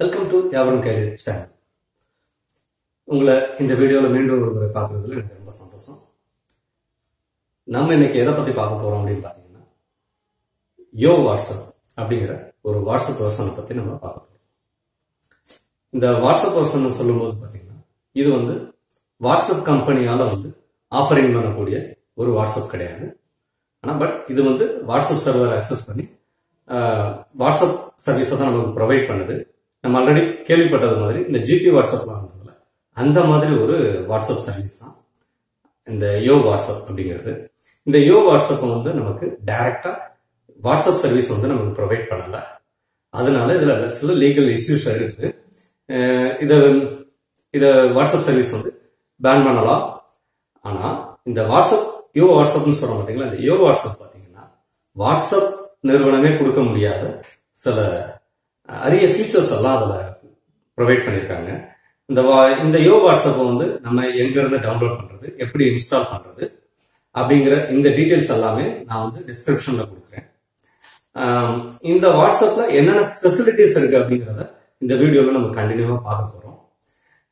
Welcome to Yaavarum career channel உங்களை இந்த வீடியோவில் மீண்டும் ஒரு முறை பார்க்குறதுல எனக்கு ரொம்ப சந்தோஷம். நம்ம இன்னைக்கு எதை பற்றி பார்க்க போகிறோம் அப்படின்னு பார்த்தீங்கன்னா யோ வாட்ஸ்அப் அப்படிங்கிற ஒரு வாட்ஸ்அப் பர்சனை பற்றி நம்ம பார்க்க போகிறோம் இந்த வாட்ஸ்அப் பர்சன் சொல்லும்போது பார்த்தீங்கன்னா இது வந்து வாட்ஸ்அப் கம்பெனியால் வந்து ஆஃபரிங் பண்ணக்கூடிய ஒரு வாட்ஸ்அப் கிடையாது. ஆனால் பட் இது வந்து வாட்ஸ்அப் சர்வர் அக்சஸ் பண்ணி வாட்ஸ்அப் சர்வீஸை தான் நமக்கு ப்ரொவைட் பண்ணுது. நம்ம ஆல்ரெடி கேள்விப்பட்டது மாதிரி இந்த ஜிபி வாட்ஸ்அப்லாம் இருந்ததுல அந்த மாதிரி ஒரு வாட்ஸ்அப் சர்வீஸ் தான் இந்த யோ வாட்ஸ்அப் அப்படிங்கிறது. இந்த யோ வாட்ஸ்அப் வந்து நமக்கு டைரக்டா வாட்ஸ்அப் சர்வீஸ் வந்து நமக்கு ப்ரொவைட் பண்ணல. அதனால இதுல சில லீகல் இஷ்யூஸ் இருக்குது இதை இதை வாட்ஸ்அப் சர்வீஸ் வந்து பேன் பண்ணலாம். ஆனா இந்த வாட்ஸ்அப் யோ வாட்ஸ்அப்னு சொல்றோம் பாத்தீங்களா? இந்த யோ வாட்ஸ்அப் பார்த்தீங்கன்னா வாட்ஸ்அப் நிறுவனமே கொடுக்க முடியாத சில அரிய ஃபீச்சர்ஸ் எல்லாம் அதில் ப்ரொவைட் பண்ணியிருக்காங்க. இந்த வா- இந்த யோ வாட்ஸ்அப்பை வந்து நம்ம எங்கேருந்து டவுன்லோட் பண்ணுறது எப்படி இன்ஸ்டால் பண்ணுறது அப்படிங்கிற இந்த டீட்டெயில்ஸ் எல்லாமே நான் வந்து டிஸ்கிரிப்ஷனில் கொடுக்குறேன். இந்த வாட்ஸ்அப்பில் என்னென்ன ஃபெசிலிட்டிஸ் இருக்குது அப்படிங்கிறத இந்த வீடியோவில் நம்ம கண்டினியூவாக பார்க்க போகிறோம்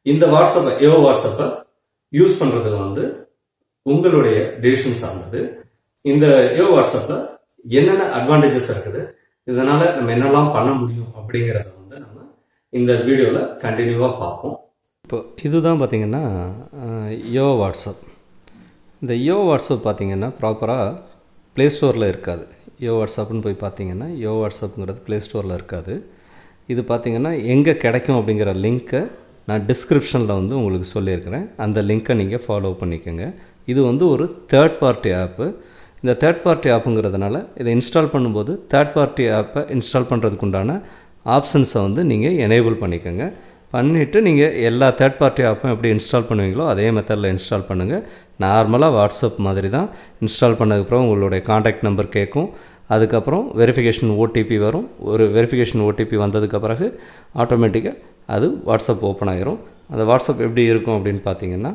இந்த வாட்ஸ்அப்பை யோ வாட்ஸ்அப்பை யூஸ் பண்ணுறது வந்து உங்களுடைய டிசிஷன் சார்ந்தது. இந்த யோ வாட்ஸ்அப்பில் என்னென்ன அட்வான்டேஜஸ் இருக்குது இதனால நம்ம என்னெல்லாம் பண்ண முடியும் அப்படிங்கிறத வந்து நம்ம இந்த வீடியோவில் கண்டினியூவாக பார்ப்போம். இப்போ இதுதான் பார்த்தீங்கன்னா யோ வாட்ஸ்அப். இந்த யோ வாட்ஸ்அப் பார்த்தீங்கன்னா ப்ராப்பராக ப்ளே ஸ்டோரில் இருக்காது. யோ வாட்ஸ்அப்னு போய் பார்த்தீங்கன்னா யோ வாட்ஸ்அப்புங்கிறது ப்ளே ஸ்டோரில் இருக்காது. இது பார்த்தீங்கன்னா எங்கே கிடைக்கும் அப்படிங்கிற லிங்க்கை நான் டிஸ்கிரிப்ஷனில் வந்து உங்களுக்கு சொல்லியிருக்கிறேன். அந்த லிங்க்கை நீங்கள் ஃபாலோ பண்ணிக்கோங்க. இது வந்து ஒரு தேர்ட் பார்ட்டி ஆப்பு இந்த தேர்ட் பார்ட்டி ஆப்புங்கிறதுனால இதை இன்ஸ்டால் பண்ணும்போது தேர்ட் பார்ட்டி ஆப்பை இன்ஸ்டால் பண்ணுறதுக்கு உண்டான ஆப்ஷன்ஸை வந்து நீங்கள் எனேபிள் பண்ணிக்கோங்க. பண்ணிவிட்டு நீங்கள் எல்லா தேர்ட் பார்ட்டி ஆப்பும் எப்படி இன்ஸ்டால் பண்ணுவீங்களோ அதே மெத்தடில் இன்ஸ்டால் பண்ணுங்கள் நார்மலாக வாட்ஸ்அப் மாதிரி தான் இன்ஸ்டால் பண்ணதுக்கப்புறம் உங்களுடைய காண்டாக்ட் நம்பர் கேட்கும் அதுக்கப்புறம் வெரிஃபிகேஷன் ஓடிபி வரும். ஒரு வெரிஃபிகேஷன் ஓடிபி வந்ததுக்கு பிறகு ஆட்டோமேட்டிக்காக அது வாட்ஸ்அப் ஓப்பன் ஆகிரும் அந்த வாட்ஸ்அப் எப்படி இருக்கும் அப்படின்னு பார்த்தீங்கன்னா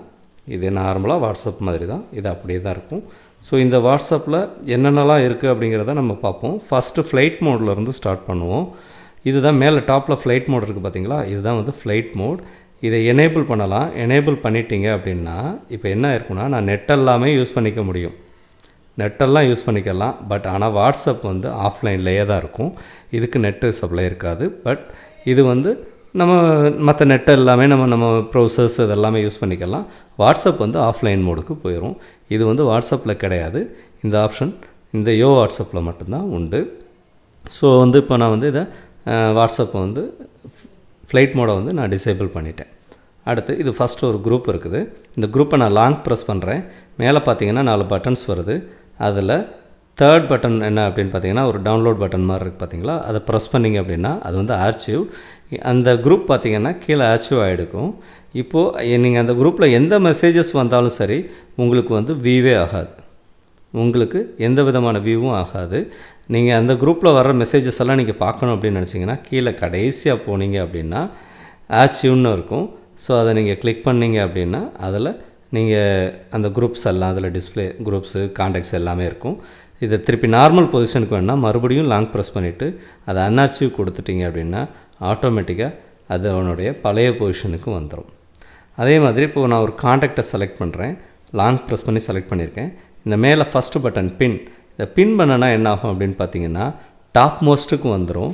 இது நார்மலாக வாட்ஸ்அப் மாதிரி தான். இது அப்படியே தான் இருக்கும். ஸோ இந்த வாட்ஸ்அப்பில் என்னென்னலாம் இருக்குது அப்படிங்கிறத நம்ம பார்ப்போம். ஃபஸ்ட்டு ஃப்ளைட் இருந்து ஸ்டார்ட் பண்ணுவோம். இதுதான் மேலே டாப்பில் ஃப்ளைட் மோட் இருக்குது பார்த்தீங்களா? இதுதான் வந்து ஃப்ளைட் மோட் இதை எனேபிள் பண்ணலாம். எனேபிள் பண்ணிட்டீங்க அப்படின்னா இப்போ என்ன இருக்குன்னா நான் நெட் எல்லாமே யூஸ் பண்ணிக்க முடியும். நெட்டெல்லாம் யூஸ் பண்ணிக்கலாம். பட் ஆனால் வாட்ஸ்அப் வந்து ஆஃப்லைன்லேயே தான் இருக்கும். இதுக்கு நெட்டு சப்ளை இருக்காது. பட் இது வந்து நம்ம மற்ற நெட் எல்லாமே நம்ம நம்ம ப்ரௌசர்ஸ் இதெல்லாமே யூஸ் பண்ணிக்கலாம். வாட்ஸ்அப் வந்து ஆஃப்லைன் மோடுக்கு போயிடும் இது வந்து வாட்ஸ்அப்பில் கிடையாது. இந்த ஆப்ஷன் இந்த யோ வாட்ஸ்அப்பில் மட்டும்தான் உண்டு. ஸோ வந்து இப்போ நான் வந்து இதை வாட்ஸ்அப்பை வந்து ஃப்ளைட் மோடை வந்து நான் டிசேபிள் பண்ணிட்டேன். அடுத்து இது ஃபஸ்ட்டு ஒரு குரூப் இருக்குது. இந்த குரூப்பை நான் லாங் ப்ரெஸ் பண்ணுறேன் மேலே பார்த்தீங்கன்னா நாலு பட்டன்ஸ் வருது. அதில் தேர்ட் பட்டன் என்ன அப்படின்னு பார்த்தீங்கன்னா ஒரு டவுன்லோட் பட்டன் மாதிரி இருக்குது பார்த்தீங்களா அதை ப்ரெஸ் பண்ணிங்க அப்படின்னா அது வந்து ஆர்ச்சிவ் அந்த குரூப் பார்த்தீங்கன்னா கீழே அச்சீவ் ஆகிடுக்கும் இப்போது நீங்கள் அந்த குரூப்பில் எந்த மெசேஜஸ் வந்தாலும் சரி உங்களுக்கு வந்து வியூவே ஆகாது. உங்களுக்கு எந்த விதமான வியூவும் ஆகாது. நீங்கள் அந்த குரூப்பில் வர்ற மெசேஜஸ் எல்லாம் நீங்கள் பார்க்கணும் அப்படின்னு நினச்சிங்கன்னா கீழே கடைசியாக போனீங்க அப்படின்னா ஆச்சிவ்னு இருக்கும். ஸோ அதை நீங்கள் கிளிக் பண்ணிங்க அப்படின்னா அதில் நீங்கள் அந்த குரூப்ஸ் எல்லாம் அதில் டிஸ்ப்ளே குரூப்ஸு காண்டாக்ட்ஸ் எல்லாமே இருக்கும். இதை திருப்பி நார்மல் பொசிஷனுக்கு வேணால் மறுபடியும் லாங் ப்ரெஸ் பண்ணிவிட்டு அதை அன்அச்சீவ் கொடுத்துட்டிங்க அப்படின்னா ஆட்டோமேட்டிக்காக அது அவனுடைய பழைய பொசிஷனுக்கு வந்துடும் அதே மாதிரி இப்போது நான் ஒரு காண்டாக்டை செலக்ட் பண்ணுறேன் லாங் ப்ரெஸ் பண்ணி செலக்ட் பண்ணியிருக்கேன் இந்த மேலே ஃபஸ்ட்டு பட்டன் பின் இந்த பின் பண்ணனா என்ன ஆகும் அப்படின்னு பார்த்தீங்கன்னா டாப் மோஸ்ட்டுக்கு வந்துடும்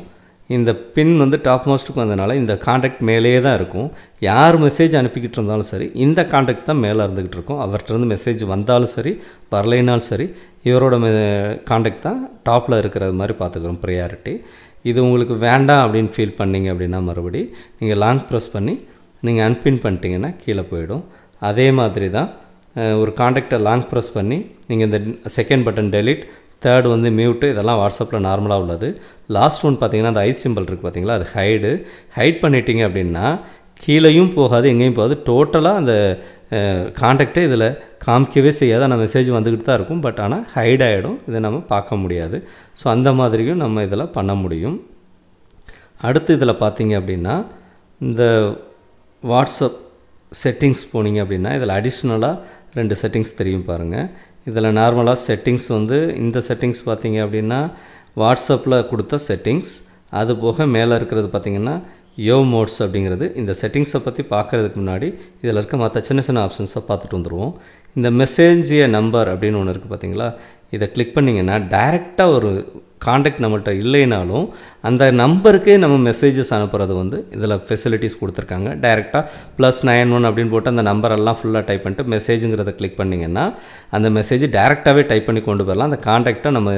இந்த பின் வந்து டாப் மோஸ்ட்டுக்கு வந்தனால இந்த காண்டாக்ட் மேலேயே தான் இருக்கும். யார் மெசேஜ் அனுப்பிக்கிட்டு இருந்தாலும் சரி இந்த காண்டாக்ட் தான் மேலே இருந்துக்கிட்டு இருக்கும். அவர்கிட்டருந்து மெசேஜ் வந்தாலும் சரி வரலைனாலும் சரி இவரோட காண்டாக்ட் தான் டாப்பில் இருக்கிறது மாதிரி பார்த்துக்கிறோம் ப்ரையாரிட்டி இது உங்களுக்கு வேண்டாம் அப்படின்னு ஃபீல் பண்ணீங்க அப்படின்னா மறுபடி நீங்கள் லாங் ப்ரெஸ் பண்ணி நீங்கள் அன்பின் பண்ணிட்டீங்கன்னா கீழே போயிடும். அதே மாதிரி தான் ஒரு காண்டாக்டை லாங் ப்ரெஸ் பண்ணி நீங்கள் இந்த செகண்ட் பட்டன் டெலிட் தேர்டு வந்து மியூட்டு இதெல்லாம் வாட்ஸ்அப்பில் நார்மலாக உள்ளது. லாஸ்ட் ஒன் பார்த்தீங்கன்னா அந்த ஐ சிம்பிள் இருக்குது பார்த்தீங்களா அது ஹைடு ஹைட் பண்ணிட்டீங்க அப்படின்னா கீழேயும் போகாது எங்கேயும் போகாது. டோட்டலாக அந்த காண்டாக்டே இதில் காமிக்கவே செய்யாது ஆனால் மெசேஜ் வந்துக்கிட்டு தான் இருக்கும். பட் ஆனால் ஹைட் ஆகிடும் இதை நம்ம பார்க்க முடியாது. ஸோ அந்த மாதிரியும் நம்ம இதில் பண்ண முடியும். அடுத்து இதில் பார்த்தீங்க அப்படின்னா இந்த வாட்ஸ்அப் செட்டிங்ஸ் போனீங்க அப்படின்னா இதில் அடிஷ்னலாக ரெண்டு செட்டிங்ஸ் தெரியும் பாருங்கள் இதில் நார்மலாக செட்டிங்ஸ் வந்து இந்த செட்டிங்ஸ் பார்த்தீங்க அப்படின்னா வாட்ஸ்அப்பில் கொடுத்த செட்டிங்ஸ் அது போக மேலே இருக்கிறது பார்த்தீங்கன்னா யோ மோட்ஸ் அப்படிங்கிறது இந்த செட்டிங்ஸை பற்றி பார்க்குறதுக்கு முன்னாடி இதில் இருக்க மற்ற சின்ன சின்ன ஆப்ஷன்ஸை பார்த்துட்டு வந்துடுவோம் இந்த மெசேஜ் நம்பர் அப்படின்னு ஒன்று இருக்குது பார்த்தீங்களா இதை கிளிக் பண்ணிங்கன்னா டைரெக்டாக ஒரு காண்டாக்ட் நம்மள்கிட்ட இல்லைனாலும் அந்த நம்பருக்கே நம்ம மெசேஜஸ் அனுப்புறது வந்து இதில் ஃபெசிலிட்டிஸ் கொடுத்துருக்காங்க. டைரெக்டாக ப்ளஸ் நைன் ஒன் அப்படின்னு போட்டு அந்த நம்பரெல்லாம் ஃபுல்லாக டைப் பண்ணிட்டு மெசேஜுங்கிறத கிளிக் பண்ணிங்கன்னா அந்த மெசேஜ் டேரெக்டாகவே டைப் பண்ணி கொண்டு போயிடலாம். அந்த காண்டாக்டை நம்ம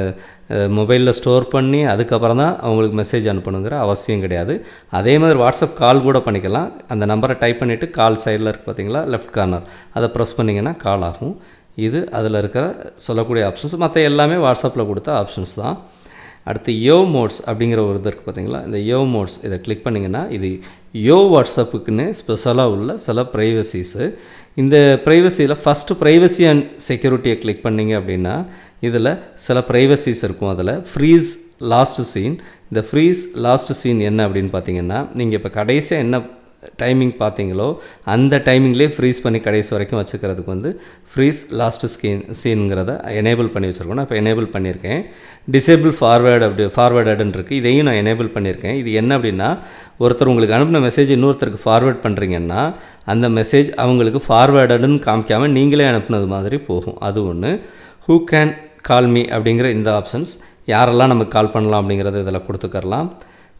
மொபைலில் ஸ்டோர் பண்ணி அதுக்கப்புறம் தான் அவங்களுக்கு மெசேஜ் அனுப்பணுங்கிற அவசியம் கிடையாது. அதே மாதிரி வாட்ஸ்அப் கால் கூட பண்ணிக்கலாம். அந்த நம்பரை டைப் பண்ணிவிட்டு கால் சைடில் இருக்குது பார்த்தீங்களா லெஃப்ட் கார்னர் அதை ப்ரெஸ் பண்ணிங்கன்னா கால் ஆகும். இது அதில் இருக்கிற சொல்லக்கூடிய ஆப்ஷன்ஸ் மற்ற எல்லாமே வாட்ஸ்அப்பில் கொடுத்த ஆப்ஷன்ஸ் தான். அடுத்து யோ மோட்ஸ் அப்படிங்கிற ஒரு இது இருக்குது பார்த்தீங்களா? இந்த யோ மோட்ஸ் இதை கிளிக் பண்ணிங்கன்னா இது யோ வாட்ஸ்அப்புக்குன்னு ஸ்பெஷலாக உள்ள சில ப்ரைவசிஸு இந்த ப்ரைவசியில் ஃபஸ்ட்டு ப்ரைவசி அண்ட் செக்யூரிட்டியை கிளிக் பண்ணிங்க அப்படின்னா இதில் சில ப்ரைவசிஸ் இருக்கும். அதில் ஃப்ரீஸ் லாஸ்ட் சீன் இந்த ஃப்ரீஸ் லாஸ்ட் சீன் என்ன அப்படின்னு பார்த்தீங்கன்னா நீங்கள் இப்போ கடைசியாக என்ன டைமிங் பார்த்தீங்களோ அந்த டைமிங்லேயே ஃப்ரீஸ் பண்ணி கடைசி வரைக்கும் வச்சுக்கிறதுக்கு வந்து ஃப்ரீஸ் லாஸ்ட் ஸ்கீன் சீனுங்கிறத எனேபிள் பண்ணி வச்சுருக்கோம். நான் இப்போ எனேபிள் பண்ணியிருக்கேன். டிசேபிள் ஃபார்வேர்டு அப்படி ஃபார்வேர்டுன்னு இருக்குது இதையும் நான் எனேபிள் பண்ணியிருக்கேன். இது என்ன அப்படின்னா ஒருத்தர் உங்களுக்கு அனுப்பின மெசேஜ் இன்னொருத்தருக்கு ஃபார்வேர்ட் பண்ணுறீங்கன்னா அந்த மெசேஜ் அவங்களுக்கு ஃபார்வேர்டுன்னு காமிக்காமல் நீங்களே அனுப்புனது மாதிரி போகும். அது ஒன்று ஹூ கேன் கால் மீ அப்படிங்கிற இந்த ஆப்ஷன்ஸ் யாரெல்லாம் நமக்கு கால் பண்ணலாம் அப்படிங்கிறத இதில் கொடுத்துக்கரலாம்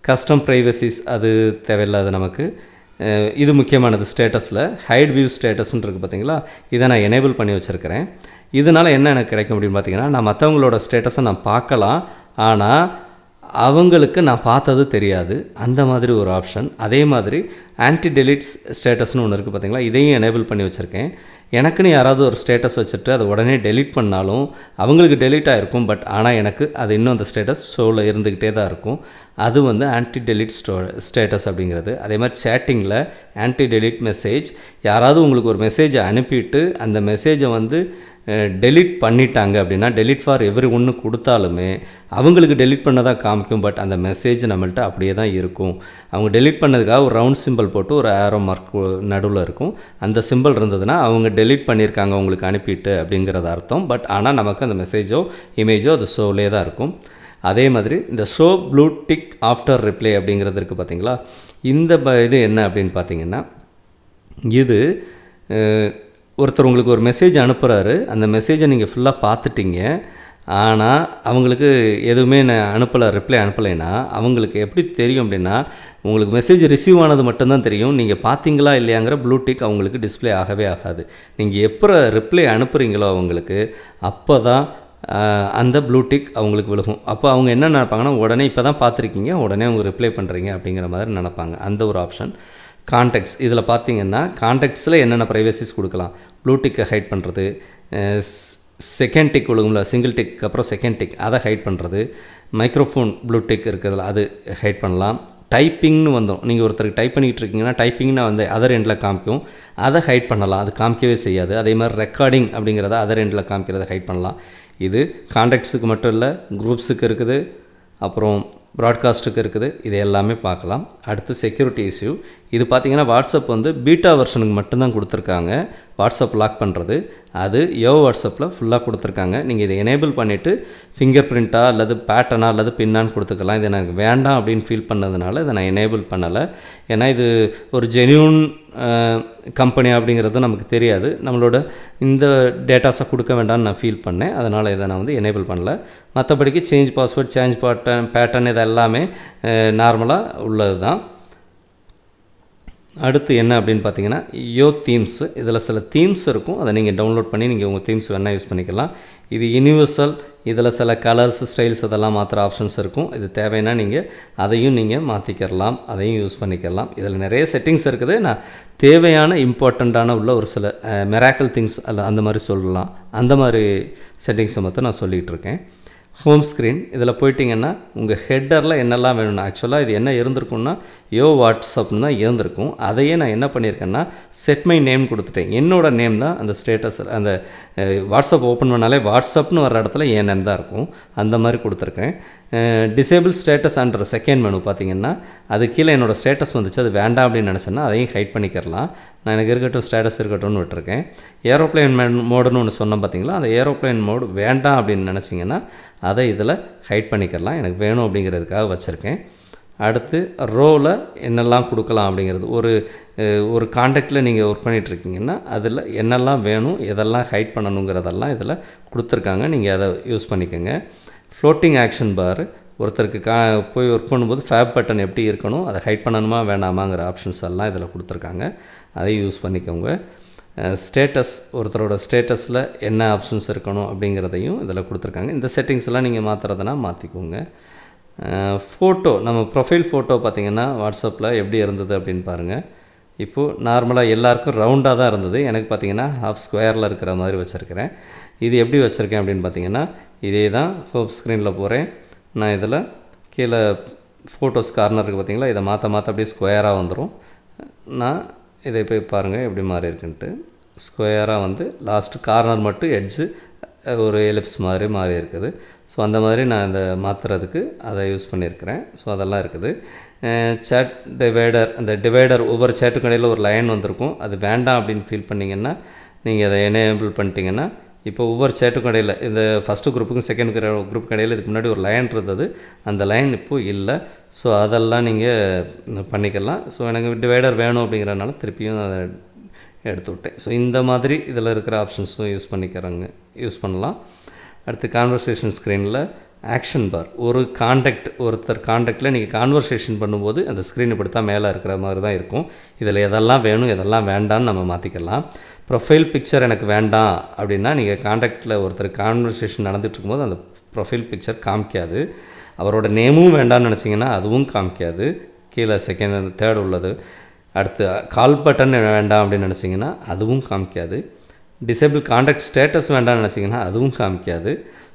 கஸ்டம் ப்ரைவசிஸ் அது தேவையில்லாது நமக்கு. இது முக்கியமானது ஸ்டேட்டஸில் ஹைட் வியூ ஸ்டேட்டஸ்ன்னு இருக்குது பார்த்தீங்களா இதை நான் எனேபிள் பண்ணி வச்சுருக்கிறேன். இதனால் என்ன எனக்கு கிடைக்கும் அப்படின்னு பார்த்தீங்கன்னா நான் மற்றவங்களோட ஸ்டேட்டஸை நான் பார்க்கலாம். ஆனால் அவங்களுக்கு நான் பார்த்தது தெரியாது. அந்த மாதிரி ஒரு ஆப்ஷன் அதே மாதிரி ஆன்டி டெலிட்ஸ் ஸ்டேட்டஸ்னு ஒன்று இருக்குது பார்த்தீங்களா இதையும் எனேபிள் பண்ணி வச்சுருக்கேன். எனக்குன்னு யாராவது ஒரு ஸ்டேட்டஸ் வச்சுட்டு அதை உடனே டெலிட் பண்ணாலும் அவங்களுக்கு டெலிட் ஆகிருக்கும் பட் ஆனால் எனக்கு அது இன்னும் அந்த ஸ்டேட்டஸ் ஷோவில் இருந்துக்கிட்டே தான் இருக்கும். அது வந்து ஆன்டி டெலிட் ஸ்டோ ஸ்டேட்டஸ் அப்படிங்கிறது. அதே மாதிரி சேட்டிங்கில் ஆன்டி டெலிட் மெசேஜ் யாராவது உங்களுக்கு ஒரு மெசேஜை அனுப்பிட்டு அந்த மெசேஜை வந்து டெலிட் பண்ணிட்டாங்க அப்படின்னா டெலிட் ஃபார் எவ்ரி ஒன்று கொடுத்தாலுமே அவங்களுக்கு டெலிட் பண்ணதாக காமிக்கும் பட் அந்த மெசேஜ் நம்மள்ட்ட அப்படியே தான் இருக்கும். அவங்க டெலிட் பண்ணதுக்காக ஒரு ரவுண்ட் சிம்பிள் போட்டு ஒரு ஆரோ மார்க் நடுவில் இருக்கும். அந்த சிம்பிள் இருந்ததுன்னா அவங்க டெலீட் பண்ணியிருக்காங்க அவங்களுக்கு அனுப்பிட்டு அப்படிங்கிறது அர்த்தம். பட் ஆனால் நமக்கு அந்த மெசேஜோ இமேஜோ அது ஷோலே தான் இருக்கும். அதே மாதிரி இந்த show blue tick after reply அப்படிங்கிறது இருக்குது பார்த்தீங்களா இந்த ப இது என்ன அப்படின்னு பார்த்தீங்கன்னா இது ஒருத்தர் உங்களுக்கு ஒரு மெசேஜ் அனுப்புகிறாரு அந்த மெசேஜை நீங்கள் ஃபுல்லாக பார்த்துட்டீங்க. ஆனால் அவங்களுக்கு எதுவுமே நான் அனுப்பலை ரிப்ளை அனுப்பலைன்னா அவங்களுக்கு எப்படி தெரியும் அப்படின்னா உங்களுக்கு மெசேஜ் ரிசீவ் ஆனது மட்டும்தான் தெரியும். நீங்கள் பார்த்தீங்களா இல்லையாங்கிற ப்ளூடிக் அவங்களுக்கு டிஸ்ப்ளே ஆகவே ஆகாது. நீங்கள் எப்போ ரிப்ளை அனுப்புகிறீங்களோ அவங்களுக்கு அப்போ தான் அந்த ப்ளூடிக் அவங்களுக்கு விழுகும். அப்போ அவங்க என்ன நினைப்பாங்கன்னா உடனே இப்போ தான் பார்த்துருக்கீங்க உடனே அவங்க ரிப்ளை பண்ணுறீங்க அப்படிங்கிற மாதிரி நினப்பாங்க. அந்த ஒரு ஆப்ஷன் கான்டாக்ட்ஸ் இதில் பார்த்தீங்கன்னா கான்டாக்ட்ஸில் என்னென்ன ப்ரைவசிஸ் கொடுக்கலாம்? ப்ளூ டிக்கை ஹைட் பண்ணுறது செகண்ட் டிக் ஒழுங்குல சிங்கிள் டிக்கு அப்புறம் செகண்ட் டிக் அதை ஹைட் பண்ணுறது மைக்ரோஃபோன் ப்ளூ டிக் இருக்கிறதுல அது ஹைட் பண்ணலாம். டைப்பிங்னு வந்தோம். நீங்கள் ஒருத்தருக்கு டைப் பண்ணிகிட்டு இருக்கீங்கன்னா டைப்பிங்னா வந்து அதர் எண்டில் காமிக்கும். அதை ஹைட் பண்ணலாம். அது காமிக்கவே செய்யாது. அதே மாதிரி ரெக்கார்டிங் அப்படிங்கிறத அதர் எண்டில் காமிக்கிறத ஹைட் பண்ணலாம். இது கான்டாக்ட்ஸுக்கு மட்டும் இல்லை குரூப்ஸுக்கு இருக்குது. அப்புறம் ப்ராட்காஸ்ட்டுக்கு இருக்குது. இது எல்லாமே பார்க்கலாம். அடுத்து செக்யூரிட்டி இஷ்யூ இது பார்த்தீங்கன்னா வாட்ஸ்அப் வந்து பீட்டா வெர்ஷனுக்கு மட்டும்தான் கொடுத்துருக்காங்க. வாட்ஸ்அப் லாக் பண்ணுறது அது யோ வாட்ஸ்அப்பில் ஃபுல்லாக கொடுத்துருக்காங்க. நீங்கள் இதை எனேபிள் பண்ணிவிட்டு ஃபிங்கர் பிரிண்ட்டாக அல்லது பேட்டனாக அல்லது பின்னான்னு கொடுத்துக்கலாம். இது எனக்கு வேண்டாம் அப்படின்னு ஃபீல் பண்ணதுனால இதை நான் எனேபிள் பண்ணலை. ஏன்னா இது ஒரு ஜென்யூன் கம்பெனி அப்படிங்கிறது நமக்கு தெரியாது. நம்மளோட இந்த டேட்டாஸை கொடுக்க வேண்டாம்னு நான் ஃபீல் பண்ணேன். அதனால் இதை நான் வந்து எனேபிள் பண்ணல. மற்றபடிக்கு change password change pattern pattern எதாவது எல்லாமே நார்மலாக உள்ளது தான் அடுத்து என்ன அப்படின்னு பார்த்தீங்கன்னா யோ தீம்ஸ் இதில் சில தீம்ஸ் இருக்கும். அதை நீங்கள் டவுன்லோட் பண்ணி நீங்கள் உங்கள் தீம்ஸ் வேணால் யூஸ் பண்ணிக்கலாம். இது யூனிவர்சல் இதில் சில கலர்ஸ் ஸ்டைல்ஸ் அதெல்லாம் மாற்றுற ஆப்ஷன்ஸ் இருக்கும். இது தேவைன்னா நீங்கள் அதையும் நீங்கள் மாற்றிக்கிறலாம் அதையும் யூஸ் பண்ணிக்கலாம். இதில் நிறைய செட்டிங்ஸ் இருக்குது. நான் தேவையான இம்பார்ட்டண்ட்டான உள்ள ஒரு சில மெராக்கல் திங்ஸ் அல்ல அந்த மாதிரி சொல்லலாம். அந்த மாதிரி செட்டிங்ஸை மட்டும் நான் சொல்லிகிட்டு இருக்கேன். ஹோம் ஸ்க்ரீன் இதில் போயிட்டிங்கன்னா உங்கள் ஹெட்டரில் என்னெல்லாம் வேணும்னா ஆக்சுவலாக இது என்ன இருந்திருக்கும்னா யோ வாட்ஸ்அப்னு தான் இருந்திருக்கும். அதையே நான் என்ன பண்ணியிருக்கேன்னா செட் மை நேம் கொடுத்துட்டேன். என்னோட நேம் தான் அந்த ஸ்டேட்டஸ் அந்த வாட்ஸ்அப் ஓப்பன் பண்ணாலே வாட்ஸ்அப்னு வர இடத்துல என் நேம் தான் இருக்கும். அந்த மாதிரி கொடுத்துருக்கேன். டிசேபிள் ஸ்டேட்டஸ் அன்ற செகண்ட் மெனு பார்த்தீங்கன்னா அது கீழே என்னோடய ஸ்டேட்டஸ் வந்துச்சு அது வேண்டாம் அப்படின்னு நினச்சேன்னா அதையும் ஹைட் பண்ணிக்கிறலாம். நான் எனக்கு இருக்கட்டும் ஸ்டேட்டஸ் இருக்கட்டும்னு விட்டுருக்கேன். ஏரோப்ளேன் மோடுன்னு ஒன்று சொன்னேன் பார்த்தீங்களா அந்த ஏரோப்ளேன் மோடு வேண்டாம் அப்படின்னு நினச்சிங்கன்னா அதை இதில் ஹைட் பண்ணிக்கிறலாம். எனக்கு வேணும் அப்படிங்கிறதுக்காக வச்சுருக்கேன். அடுத்து ரோவில் என்னெல்லாம் கொடுக்கலாம் அப்படிங்கிறது. ஒரு ஒரு காண்டாக்டில் நீங்கள் ஒர்க் பண்ணிகிட்ருக்கீங்கன்னா அதில் என்னெல்லாம் வேணும் எதெல்லாம் ஹைட் பண்ணணுங்கிறதெல்லாம் இதில் கொடுத்துருக்காங்க. நீங்கள் அதை யூஸ் பண்ணிக்கோங்க. Floating action bar. ஒருத்தருக்கு கா போய் ஒர்க் பண்ணும்போது ஃபேப் பட்டன் எப்படி இருக்கணும் அதை ஹைட் பண்ணணுமா வேணாமாங்கிற ஆப்ஷன்ஸ் எல்லாம் இதில் கொடுத்துருக்காங்க. அதையும் யூஸ் பண்ணிக்கோங்க. ஸ்டேட்டஸ் ஒருத்தரோட ஸ்டேட்டஸில் என்ன ஆப்ஷன்ஸ் இருக்கணும் அப்படிங்கிறதையும் இதில் கொடுத்துருக்காங்க. இந்த செட்டிங்ஸ் எல்லாம் நீங்கள் மாற்றுறதுனா மாற்றிக்கோங்க ஃபோட்டோ நம்ம ப்ரொஃபைல் ஃபோட்டோ பார்த்திங்கன்னா வாட்ஸ்அப்பில் எப்படி இருந்தது அப்படின்னு பாருங்கள் இப்போது நார்மலாக எல்லாருக்கும் ரவுண்டாக தான் இருந்தது. எனக்கு பார்த்தீங்கன்னா ஹாஃப் ஸ்கொயரில் இருக்கிற மாதிரி வச்சுருக்கிறேன். இது எப்படி வச்சுருக்கேன் அப்படின்னு பார்த்தீங்கன்னா இதே தான் ஹோப் ஸ்க்ரீனில் போகிறேன் நான் இதில் கீழே ஃபோட்டோஸ் கார்னர் இருக்குது பார்த்தீங்களா இதை மாற்ற மாற்ற அப்படியே ஸ்கொயராக வந்துடும் நான் இதை போய் பாருங்கள் எப்படி மாறி இருக்குன்ட்டு. ஸ்கொயராக வந்து லாஸ்ட் கார்னர் மட்டும் எட்ஜு ஒரு எலிப்ஸ் மாதிரி மாறி இருக்குது. ஸோ அந்த மாதிரி நான் இந்த மாற்றுறதுக்கு அதை யூஸ் பண்ணியிருக்கிறேன். ஸோ அதெல்லாம் இருக்குது. சேட் டிவைடர் அந்த டிவைடர் ஒவ்வொரு சேட்டுக்கு இடையில் ஒரு லைன் வந்திருக்கும். அது வேண்டாம் அப்படின்னு ஃபீல் பண்ணிங்கன்னா நீங்கள் அதை எனேபிள் பண்ணிட்டீங்கன்னா இப்போ ஒவ்வொரு சேட்டுக்கும் இடையில் இந்த ஃபஸ்ட்டு குரூப்புக்கும் செகண்ட் குரூப்புக்கு இடையில் இதுக்கு முன்னாடி ஒரு லைன் இருந்தது. அந்த லைன் இப்போது இல்லை. ஸோ அதெல்லாம் நீங்கள் பண்ணிக்கலாம். ஸோ எனக்கு டிவைடர் வேணும் அப்படிங்கிறனால திருப்பியும் அதை எடுத்து விட்டேன். ஸோ இந்த மாதிரி இதில் இருக்கிற ஆப்ஷன்ஸும் யூஸ் பண்ணிக்கிறாங்க. யூஸ் பண்ணலாம். அடுத்து கான்வர்சேஷன் ஸ்க்ரீனில் ஆக்ஷன் பார் ஒரு காண்டாக்ட் ஒருத்தர் காண்டாக்டில் நீங்கள் கான்வர்சேஷன் பண்ணும்போது அந்த ஸ்க்ரீன் இப்படி தான் மேலே இருக்கிற மாதிரி தான் இருக்கும். இதில் எதெல்லாம் வேணும் எதெல்லாம் வேண்டாம்னு நம்ம மாற்றிக்கலாம் ப்ரொஃபைல் பிக்சர் எனக்கு வேண்டாம் அப்படின்னா நீங்கள் காண்டாக்டில் ஒருத்தர் கான்வர்சேஷன் நடந்துகிட்ருக்கும்போது அந்த ப்ரொஃபைல் பிக்சர் காமிக்காது. அவரோட நேமும் வேண்டாம்னு நினச்சிங்கன்னா அதுவும் காமிக்காது. கீழே செகண்ட் தேர்ட் உள்ளது. அடுத்து கால் பட்டன் வேண்டாம் அப்படின்னு நினச்சிங்கன்னா அதுவும் காமிக்காது. டிசேபிள் காண்டாக்ட் ஸ்டேட்டஸ் வேண்டாம்னு நினச்சிங்கன்னா அதுவும் காமிக்காது.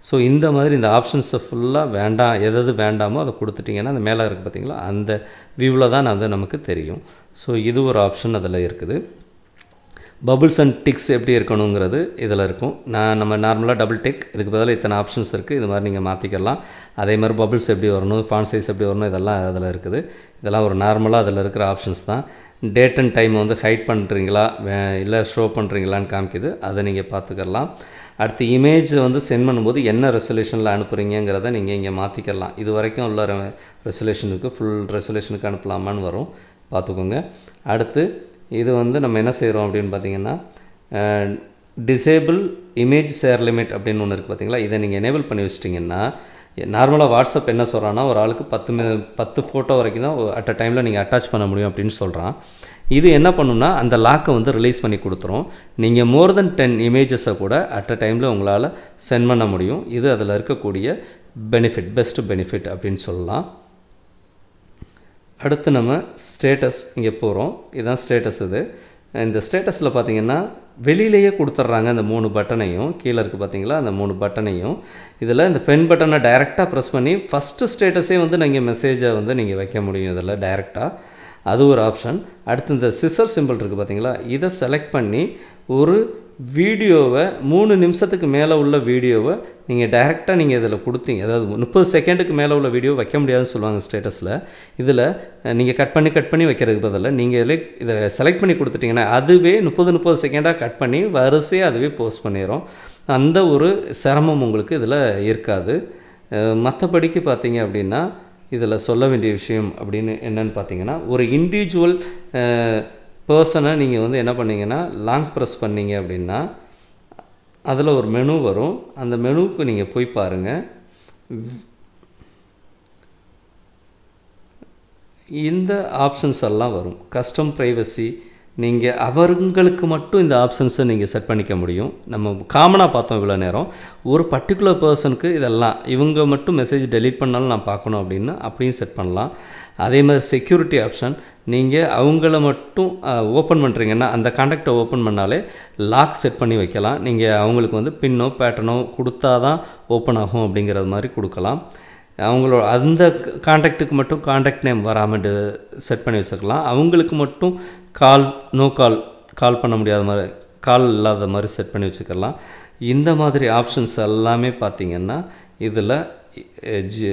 ஸோ இந்த மாதிரி இந்த ஆப்ஷன்ஸை ஃபுல்லாக வேண்டாம் எது வேண்டாமோ அதை கொடுத்துட்டிங்கன்னா அந்த மேலே இருக்குது பார்த்திங்களா அந்த வியூவில் தான் அது நமக்கு தெரியும். ஸோ இது ஒரு ஆப்ஷன் அதில் இருக்குது. பபுள்ஸ் அண்ட் டிக்ஸ் எப்படி இருக்கணுங்கிறது இதில் இருக்கும். நான் நம்ம நார்மலாக டபுள் டிக் இதுக்கு பதிலாக இத்தனை ஆப்ஷன்ஸ் இருக்குது இது மாதிரி நீங்கள் மாற்றிக்கலாம் அதே மாதிரி பபுள்ஸ் எப்படி வரணும் ஃபான் சைஸ் எப்படி வரணும் இதெல்லாம் அதில் இருக்குது. இதெல்லாம் ஒரு நார்மலாக அதில் இருக்கிற ஆப்ஷன்ஸ் தான். டேட் அண்ட் டைம் வந்து ஹைட் பண்ணுறீங்களா இல்லை ஷோ பண்ணுறீங்களான்னு காமிக்குது. அதை நீங்கள் பார்த்துக்கலாம். அடுத்து இமேஜ் வந்து சென்ட் பண்ணும்போது என்ன ரெசல்யூஷனில் அனுப்புகிறீங்கிறத நீங்கள் இங்கே மாற்றிக்கலாம் இது வரைக்கும் உள்ள ரெசல்யூஷனுக்கு ஃபுல் ரெசல்யூஷனுக்கு அனுப்பலாமான்னு வரும். பார்த்துக்கோங்க. அடுத்து இது வந்து நம்ம என்ன செய்கிறோம் அப்படின்னு பார்த்தீங்கன்னா டிசேபிள் இமேஜ் ஷேர் லிமிட் அப்படின்னு ஒன்று இருக்குது பார்த்தீங்களா? இதை நீங்கள் எனேபிள் பண்ணி வச்சிட்டிங்கன்னா நார்மலாக வாட்ஸ்அப் என்ன சொல்கிறான்னா ஒரு ஆளுக்கு பத்து பத்து ஃபோட்டோ வரைக்கும் தான் அட் அ டைமில் நீங்கள் அட்டாச் பண்ண முடியும் அப்படின்னு சொல்கிறான் இது என்ன பண்ணுன்னா அந்த லாக்கை வந்து ரிலீஸ் பண்ணி கொடுத்துரும். நீங்கள் மோர் தென் டென் இமேஜஸை கூட அட் அ டைமில் உங்களால் சென்ட் பண்ண முடியும். இது அதில் இருக்கக்கூடிய பெனிஃபிட் பெஸ்ட் பெனிஃபிட் அப்படின்னு சொல்லலாம். அடுத்து நம்ம ஸ்டேட்டஸ் இங்கே போகிறோம் இதுதான் ஸ்டேட்டஸ் இது. இந்த ஸ்டேட்டஸில் பார்த்தீங்கன்னா வெளியிலேயே கொடுத்துட்றாங்க அந்த மூணு பட்டனையும். கீழே இருக்குது பார்த்தீங்களா? அந்த மூணு பட்டனையும். இதில் இந்த பென் பட்டனை டைரெக்டாக ப்ரெஸ் பண்ணி ஃபஸ்ட்டு ஸ்டேட்டஸே வந்து நீங்கள் மெசேஜை வந்து நீங்கள் வைக்க முடியும் இதில் டைரெக்டாக அது ஒரு ஆப்ஷன் அடுத்து இந்த சிசர் சிம்பிள் இருக்குது பார்த்தீங்களா? இதை செலக்ட் பண்ணி ஒரு வீடியோவை மூணு நிமிஷத்துக்கு மேலே உள்ள வீடியோவை நீங்கள் டைரெக்டாக நீங்கள் இதில் கொடுத்தீங்க. அதாவது முப்பது செகண்டுக்கு மேலே உள்ள வீடியோ வைக்க முடியாதுன்னு சொல்லுவாங்க ஸ்டேட்டஸில் இதில் நீங்கள் கட் பண்ணி கட் பண்ணி வைக்கிறதுக்கு பதிலாக நீங்கள் இதில் இதை செலக்ட் பண்ணி கொடுத்துட்டிங்கன்னா அதுவே முப்பது முப்பது செகண்டாக கட் பண்ணி வரிசையாக அதுவே போஸ்ட் பண்ணிடும் அந்த ஒரு சிரமம் உங்களுக்கு இதில் இருக்காது. மற்றபடிக்கு பார்த்தீங்க அப்படின்னா இதில் சொல்ல வேண்டிய விஷயம் அப்படின்னு என்னென்னு பார்த்தீங்கன்னா ஒரு இண்டிவிஜுவல் பர்சனை நீங்கள் வந்து என்ன பண்ணீங்கன்னா லாங் ப்ரெஸ் பண்ணீங்க அப்படின்னா அதில் ஒரு மெனு வரும். அந்த மெனுவுக்கு நீங்கள் போய் பாருங்கள் இந்த ஆப்ஷன்ஸ் எல்லாம் வரும். கஸ்டம் ப்ரைவசி நீங்கள் அவங்களுக்கு மட்டும் இந்த ஆப்ஷன்ஸை நீங்கள் செட் பண்ணிக்க முடியும். நம்ம காமனாக பார்த்தோம் இவ்வளோ நேரம். ஒரு பர்டிகுலர் பர்சனுக்கு இதெல்லாம் இவங்க மட்டும் மெசேஜ் டெலீட் பண்ணாலும் நான் பார்க்கணும் அப்படின்னு அப்படியும் செட் பண்ணலாம். அதே மாதிரி செக்யூரிட்டி ஆப்ஷன் நீங்கள் அவங்கள மட்டும் ஓப்பன் பண்ணுறீங்கன்னா அந்த காண்டாக்டை ஓப்பன் பண்ணாலே லாக் செட் பண்ணி வைக்கலாம். நீங்கள் அவங்களுக்கு வந்து பின்னோ பேட்டர்னோ கொடுத்தா தான் ஓப்பன் ஆகும் அப்படிங்கிறது மாதிரி கொடுக்கலாம். அவங்களோட அந்த காண்டாக்டுக்கு மட்டும் காண்டாக்ட் நேம் வராமல் செட் பண்ணி வச்சுக்கலாம் அவங்களுக்கு மட்டும் கால் நோ கால் கால் பண்ண முடியாத மாதிரி கால் இல்லாத மாதிரி செட் பண்ணி வச்சுக்கலாம். இந்த மாதிரி ஆப்ஷன்ஸ் எல்லாமே பார்த்திங்கன்னா இதில் ஜி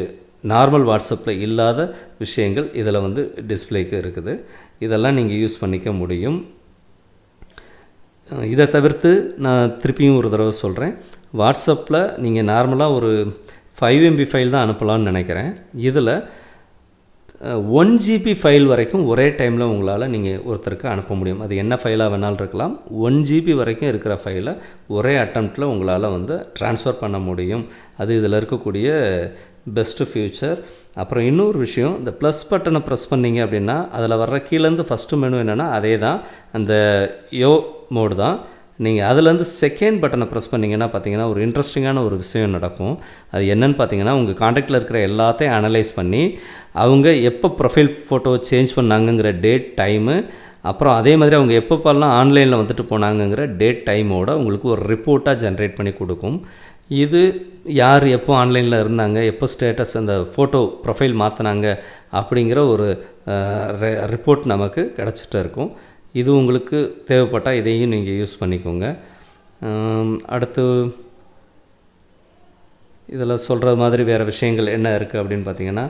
நார்மல் வாட்ஸ்அப்பில் இல்லாத விஷயங்கள் இதில் வந்து டிஸ்பிளேக்கு இருக்குது. இதெல்லாம் நீங்கள் யூஸ் பண்ணிக்க முடியும். இதை தவிர்த்து நான் திருப்பியும் ஒரு தடவை சொல்கிறேன். வாட்ஸ்அப்பில் நீங்கள் நார்மலாக ஒரு ஃபைவ் எம்பி ஃபைல் தான் அனுப்பலாம்னு நினைக்கிறேன். இதில் ஒன் ஜிபி ஃபைல் வரைக்கும் ஒரே டைமில் உங்களால் நீங்கள் ஒருத்தருக்கு அனுப்ப முடியும். அது என்ன ஃபைலாக வேணாலும் இருக்கலாம். ஒன் ஜிபி வரைக்கும் இருக்கிற ஃபைலை ஒரே அட்டம்ப்டில் உங்களால் வந்து ட்ரான்ஸ்ஃபர் பண்ண முடியும். அது இதில் இருக்கக்கூடிய பெஸ்ட்டு ஃப்யூச்சர் அப்புறம் இன்னொரு விஷயம் இந்த ப்ளஸ் பட்டனை ப்ரெஸ் பண்ணீங்க அப்படின்னா அதில் வர்ற கீழேருந்து ஃபஸ்ட்டு மெனு என்னென்னா அதே தான் அந்த யோ மோடு தான். நீங்கள் அதுலேருந்து செகண்ட் பட்டனை ப்ரெஸ் பண்ணிங்கன்னா பார்த்தீங்கன்னா ஒரு இன்ட்ரெஸ்டிங்கான ஒரு விஷயம் நடக்கும். அது என்னன்னு பார்த்தீங்கன்னா உங்கள் காண்டாக்டில் இருக்கிற எல்லாத்தையும் அனலைஸ் பண்ணி அவங்க எப்போ ப்ரொஃபைல் ஃபோட்டோ சேஞ்ச் பண்ணாங்கங்கிற டேட் டைமு அப்புறம் அதே மாதிரி அவங்க எப்பப்பெல்லாம் ஆன்லைனில் வந்துட்டு போனாங்கங்கிற டேட் டைமோட உங்களுக்கு ஒரு ரிப்போர்ட்டாக ஜென்ரேட் பண்ணி கொடுக்கும். இது யார் எப்போ ஆன்லைனில் இருந்தாங்க எப்போ ஸ்டேட்டஸ் அந்த ஃபோட்டோ ப்ரொஃபைல் மாற்றினாங்க அப்படிங்கிற ஒரு ரிப்போர்ட் நமக்கு கிடச்சிட்டு இருக்கும். இது உங்களுக்கு தேவைப்பட்டால் இதையும் நீங்கள் யூஸ் பண்ணிக்கோங்க. அடுத்து இதில் சொல்கிற மாதிரி வேறு விஷயங்கள் என்ன இருக்குது அப்படின்னு பார்த்தீங்கன்னா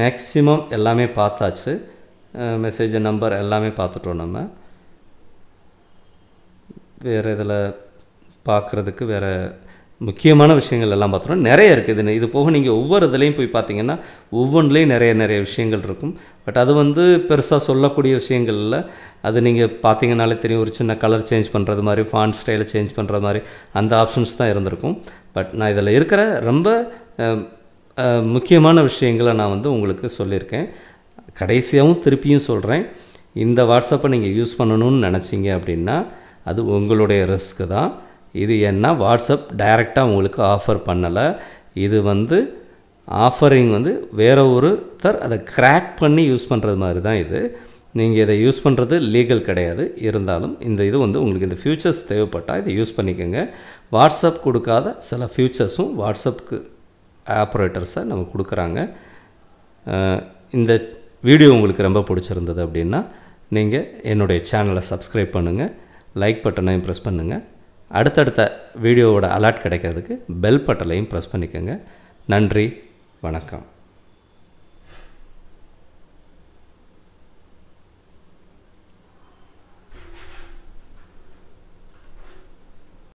மேக்ஸிமம் எல்லாமே பார்த்தாச்சு. மெசேஜ் நம்பர் எல்லாமே பார்த்துட்டோம் நம்ம. வேறு இதில் பார்க்குறதுக்கு வேறு முக்கியமான விஷயங்கள் எல்லாம் பார்த்தோம்னா நிறைய இருக்குது இது இது போக நீங்கள் ஒவ்வொரு இதுலேயும் போய் பார்த்தீங்கன்னா ஒவ்வொன்றிலையும் நிறைய நிறைய விஷயங்கள் இருக்கும். பட் அது வந்து பெருசாக சொல்லக்கூடிய விஷயங்கள் இல்லை. அது நீங்கள் பார்த்தீங்கனாலே தெரியும். ஒரு சின்ன கலர் சேஞ்ச் பண்ணுறது மாதிரி ஃபாண்ட் ஸ்டைலை சேஞ்ச் பண்ணுற மாதிரி அந்த ஆப்ஷன்ஸ் தான் இருந்திருக்கும். பட் நான் இதில் இருக்கிற ரொம்ப முக்கியமான விஷயங்களை நான் வந்து உங்களுக்கு சொல்லியிருக்கேன். கடைசியாகவும் திருப்பியும் சொல்கிறேன் இந்த வாட்ஸ்அப்பை நீங்கள் யூஸ் பண்ணணும்னு நினச்சிங்க அப்படின்னா அது உங்களுடைய ரிஸ்க்கு தான். இது என்ன? வாட்ஸ்அப் டைரெக்டாக உங்களுக்கு ஆஃபர் பண்ணலை. இது வந்து ஆஃபரிங் வந்து வேற ஒருத்தர் அதை கிராக் பண்ணி யூஸ் பண்ணுறது மாதிரி தான் இது. நீங்கள் இதை யூஸ் பண்ணுறது லீகல் கிடையாது. இருந்தாலும் இந்த இது வந்து உங்களுக்கு இந்த ஃபியூச்சர்ஸ் தேவைப்பட்டால் இதை யூஸ் பண்ணிக்கோங்க. வாட்ஸ்அப் கொடுக்காத சில ஃபியூச்சர்ஸும் வாட்ஸ்அப்புக்கு ஆப்ரேட்டர்ஸை நம்ம கொடுக்குறாங்க. இந்த வீடியோ உங்களுக்கு ரொம்ப பிடிச்சிருந்தது அப்படின்னா நீங்கள் என்னுடைய சேனலை சப்ஸ்கிரைப் பண்ணுங்கள் லைக் பட்டனையும் ப்ரெஸ் பண்ணுங்கள் அடுத்தடுத்த வீடியோவோட அலர்ட் கிடைக்கிறதுக்கு பெல் பட்டலையும் ப்ரெஸ் பண்ணிக்கோங்க. நன்றி வணக்கம்.